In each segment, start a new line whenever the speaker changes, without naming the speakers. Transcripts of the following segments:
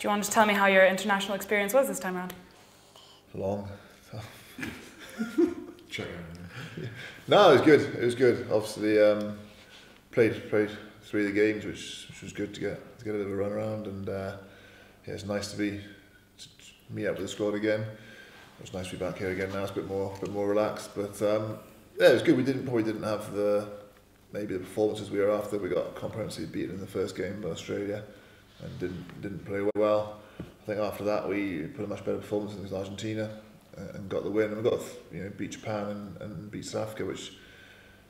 do you want to tell me how your international experience was this time around?
Long. no, it was good. It was good. Obviously, um, played played three of the games, which, which was good to get to get a bit of a run around, and uh, yeah, it's nice to be to meet up with the squad again. It was nice to be back here again now. It's a bit more a bit more relaxed, but um, yeah, it was good. We didn't probably didn't have the maybe the performances we were after. We got comprehensively beaten in the first game by Australia, and didn't didn't play well. I think after that we put a much better performance against Argentina uh, and got the win. And we got you know beat Japan and, and beat South Africa, which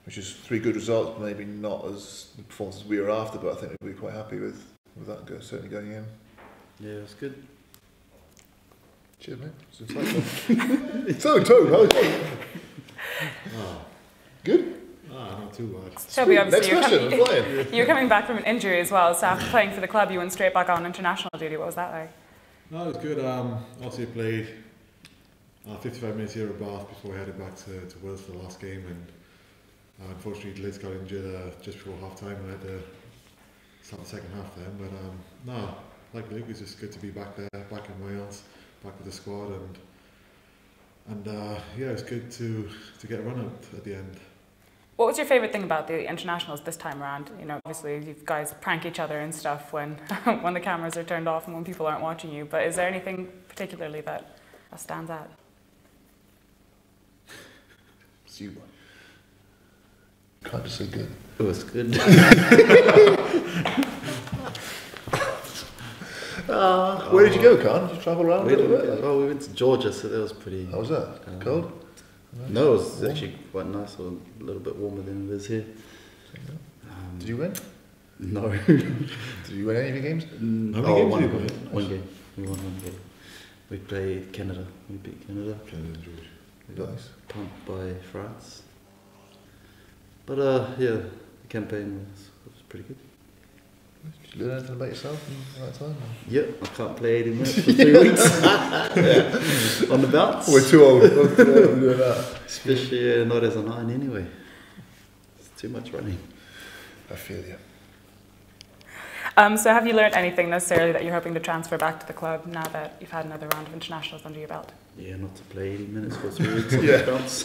which is three good results. Maybe not as the performances we were after, but I think we'd be quite happy with with that. Go, certainly going in.
Yeah, it's good.
Cheers, mate. so, Toad, how?
Oh. Too bad.
Toby,
Next
obviously, you're,
question.
coming, you're coming back from an injury as well, so after playing for the club, you went straight back on international duty. What was that like?
No, it was good. Um, obviously played uh, 55 minutes here at Bath before we headed back to, to Wales for the last game, and uh, unfortunately Liz got injured uh, just before half time and I had to start the second half then. But um, no, like Luke, it's just good to be back there, back in Wales, back with the squad, and and uh, yeah, it's good to to get a run out at the end.
What was your favourite thing about the internationals this time around? You know, obviously you guys prank each other and stuff when when the cameras are turned off and when people aren't watching you. But is there anything particularly that, that stands out?
It's you, boy. Can't just say good.
It was good.
Where did you go, Kahn? Did you travel around
we,
a little bit?
well, we went to Georgia, so that was pretty.
How was that?
Um,
Cold?
No, it was
Warm?
actually quite nice. Or a little bit warmer than it is here. Um,
Did you win?
No.
Did you win any of your games?
Oh,
games
one game. One game. We won one game. We played Canada. We beat Canada.
Canada and Georgia.
We got
Nice.
pumped by France. But uh, yeah, the campaign was, was pretty good.
Did you learn anything about yourself in that time?
Yep, I can't play 80 minutes for three weeks on the bounce.
We're too old. We're too old to do that.
Especially uh, not as a nine anyway. It's too much running.
I feel you.
Um, so have you learned anything necessarily that you're hoping to transfer back to the club now that you've had another round of internationals under your belt?
Yeah, not to play 80 minutes for three weeks on
Yeah.
the bounce.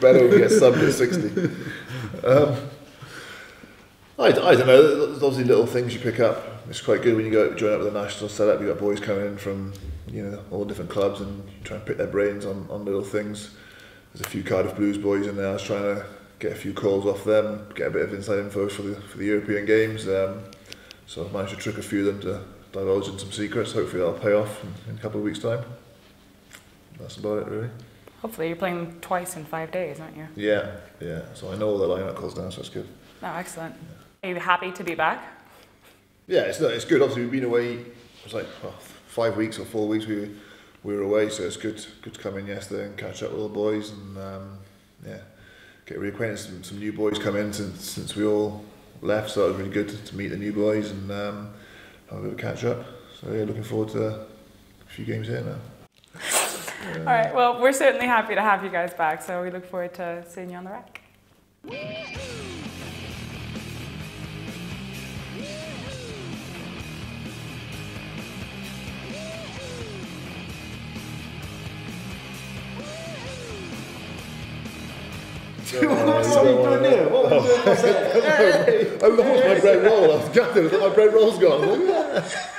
Better when we get subbed at 60. Um, I, I don't know. There's obviously little things you pick up. It's quite good when you go join up with a national setup. You've got boys coming in from you know all different clubs and trying to pick their brains on, on little things. There's a few Cardiff Blues boys in there. I was trying to get a few calls off them, get a bit of inside info for the for the European games. Um, so I've managed to trick a few of them to divulge in some secrets. Hopefully that'll pay off in, in a couple of weeks' time. That's about it, really.
Hopefully you're playing twice in five days, aren't you?
Yeah, yeah. So I know all the lineup calls now, so that's good.
No, excellent. Are you happy to be back?
Yeah, it's no, it's good. Obviously, we've been away. It was like oh, five weeks or four weeks. We we were away, so it's good good to come in yesterday and catch up with all the boys and um, yeah, get reacquainted. Some, some new boys come in since since we all left, so it was really good to, to meet the new boys and um, have a bit of a catch up. So yeah, looking forward to a few games here now.
All right. Well, we're certainly happy to have you guys back, so we look forward to seeing you on the
Rec. I lost my bread roll. I was gutted. I thought my bread roll's gone.